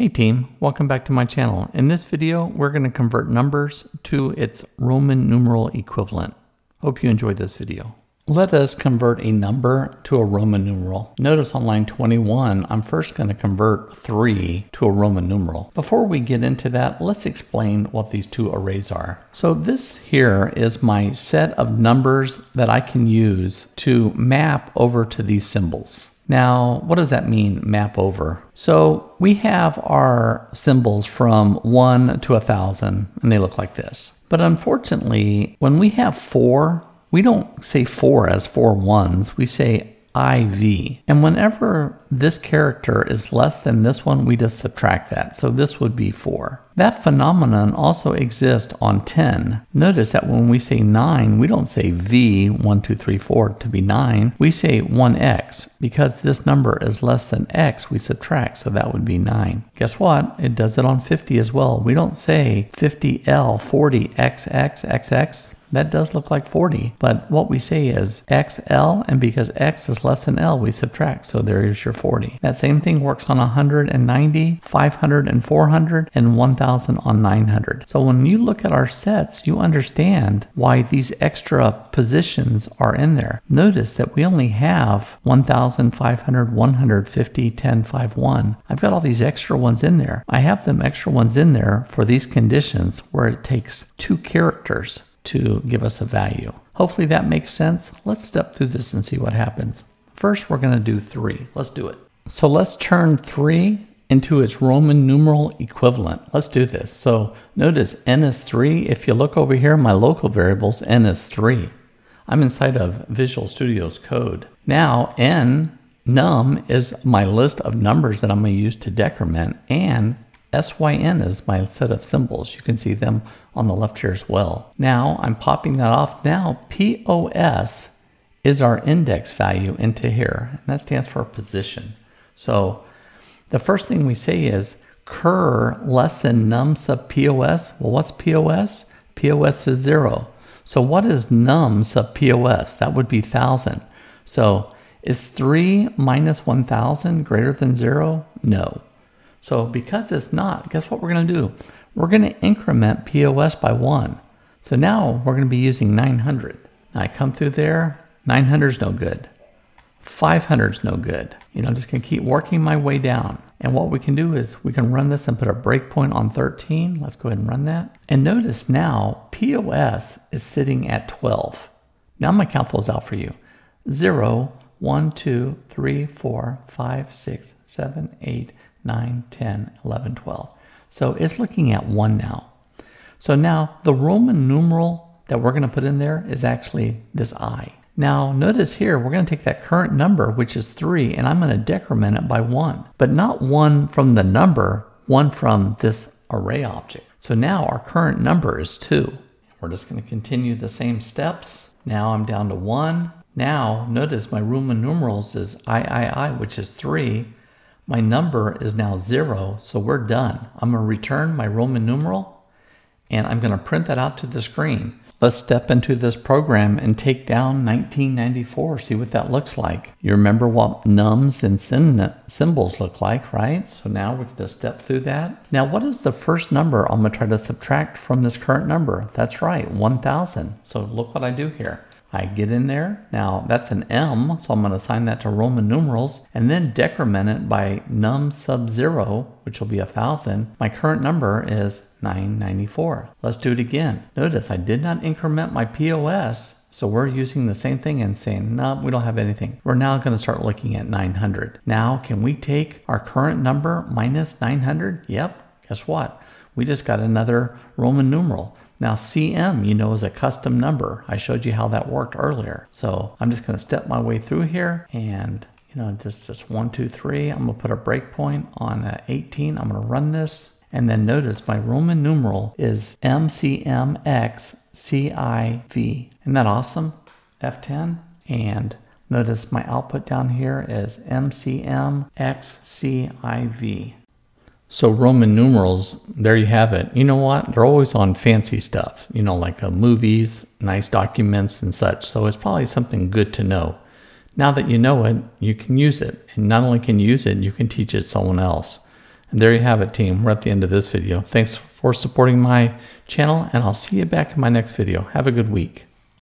Hey team, welcome back to my channel. In this video, we're going to convert numbers to its Roman numeral equivalent. Hope you enjoyed this video. Let us convert a number to a Roman numeral. Notice on line 21, I'm first going to convert 3 to a Roman numeral. Before we get into that, let's explain what these two arrays are. So this here is my set of numbers that I can use to map over to these symbols. Now, what does that mean, map over? So we have our symbols from 1 to a 1,000, and they look like this. But unfortunately, when we have 4, we don't say 4 as four ones. We say IV. And whenever this character is less than this one, we just subtract that. So this would be 4. That phenomenon also exists on 10. Notice that when we say 9, we don't say V, 1, 2, 3, 4 to be 9. We say 1x. Because this number is less than x, we subtract, so that would be 9. Guess what? It does it on 50 as well. We don't say 50L, 40, XX, XX that does look like 40. But what we say is XL, and because X is less than L, we subtract. So there is your 40. That same thing works on 190, 500, and 400, and 1000 on 900. So when you look at our sets, you understand why these extra positions are in there. Notice that we only have 1500, 150, 10, 5, 1. I've got all these extra ones in there. I have them extra ones in there for these conditions where it takes two characters to give us a value. Hopefully that makes sense. Let's step through this and see what happens. First, we're going to do 3. Let's do it. So let's turn 3 into its Roman numeral equivalent. Let's do this. So notice n is 3. If you look over here, my local variables, n is 3. I'm inside of Visual Studio's code. Now, n, num, is my list of numbers that I'm going to use to decrement, and SYN is my set of symbols. You can see them on the left here as well. Now I'm popping that off. Now POS is our index value into here, and that stands for position. So the first thing we say is cur less than num sub POS. Well, what's POS? POS is zero. So what is num sub POS? That would be 1,000. So is 3 minus 1,000 greater than 0? No. So because it's not, guess what we're going to do? We're going to increment POS by 1. So now we're going to be using 900. Now I come through there, 900 is no good. 500 is no good. You know, I'm just going to keep working my way down. And what we can do is we can run this and put a breakpoint on 13. Let's go ahead and run that. And notice now POS is sitting at 12. Now I'm going to count those out for you. 0, 1, 2, 3, 4, 5, 6, 7, 8, 9, 10, 11, 12. So it's looking at 1 now. So now the Roman numeral that we're going to put in there is actually this I. Now notice here, we're going to take that current number, which is 3, and I'm going to decrement it by 1. But not 1 from the number, 1 from this array object. So now our current number is 2. We're just going to continue the same steps. Now I'm down to 1. Now notice my Roman numerals is III, which is 3. My number is now zero, so we're done. I'm gonna return my Roman numeral and I'm gonna print that out to the screen. Let's step into this program and take down 1994, see what that looks like. You remember what nums and symbols look like, right? So now we're gonna step through that. Now, what is the first number I'm gonna try to subtract from this current number? That's right, 1000. So look what I do here. I get in there. Now that's an M, so I'm going to assign that to Roman numerals and then decrement it by num sub zero, which will be a thousand. My current number is 994. Let's do it again. Notice I did not increment my POS, so we're using the same thing and saying, no, we don't have anything. We're now going to start looking at 900. Now, can we take our current number minus 900? Yep. Guess what? We just got another Roman numeral. Now CM, you know, is a custom number. I showed you how that worked earlier. So I'm just gonna step my way through here and you know, just, just one, two, three. I'm gonna put a breakpoint on uh, 18. I'm gonna run this. And then notice my Roman numeral is MCMXCIV. Isn't that awesome? F10. And notice my output down here is MCMXCIV. So Roman numerals, there you have it. You know what? They're always on fancy stuff, you know, like uh, movies, nice documents and such. So it's probably something good to know. Now that you know it, you can use it. And not only can you use it, you can teach it someone else. And there you have it, team. We're at the end of this video. Thanks for supporting my channel, and I'll see you back in my next video. Have a good week.